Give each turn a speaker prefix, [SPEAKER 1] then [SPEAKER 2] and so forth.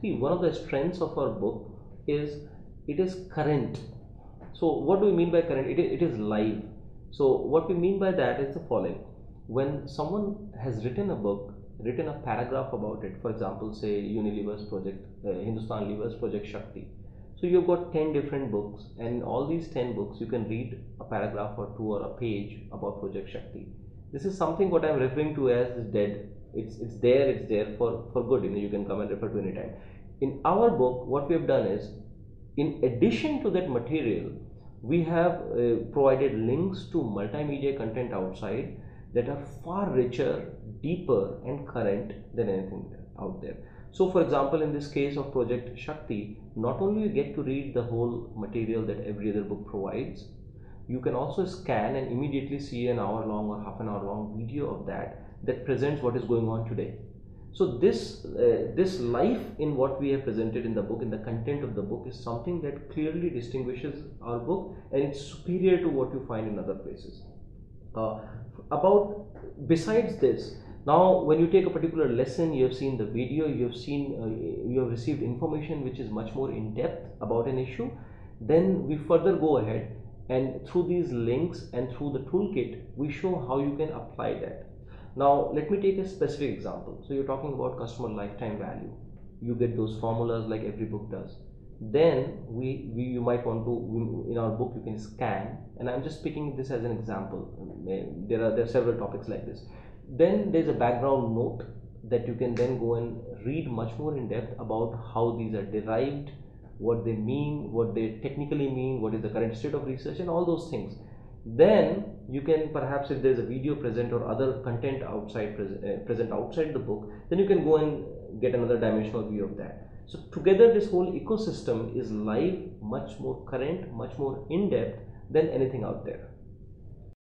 [SPEAKER 1] See, one of the strengths of our book is it is current. So, what do we mean by current? It is, it is live. So, what we mean by that is the following when someone has written a book, written a paragraph about it, for example, say Unilever's project, uh, Hindustan Lever's project Shakti. So, you've got 10 different books, and all these 10 books, you can read a paragraph or two or a page about Project Shakti. This is something what I'm referring to as dead. It's, it's there, it's there for, for good. You know, you can come and refer to any time in our book what we have done is in addition to that material we have uh, provided links to multimedia content outside that are far richer deeper and current than anything out there so for example in this case of project shakti not only you get to read the whole material that every other book provides you can also scan and immediately see an hour long or half an hour long video of that that presents what is going on today. So this uh, this life in what we have presented in the book in the content of the book is something that clearly distinguishes our book and it's superior to what you find in other places. Uh, about besides this now when you take a particular lesson you have seen the video you have seen uh, you have received information which is much more in depth about an issue then we further go ahead and through these links and through the toolkit we show how you can apply that now, let me take a specific example. So, you're talking about customer lifetime value. You get those formulas like every book does. Then we, we you might want to in our book you can scan, and I'm just picking this as an example. There are there are several topics like this. Then there's a background note that you can then go and read much more in depth about how these are derived, what they mean, what they technically mean, what is the current state of research, and all those things. Then you can perhaps if there's a video present or other content outside uh, present outside the book then you can go and get another dimensional view of that. So together this whole ecosystem is live much more current much more in depth than anything out there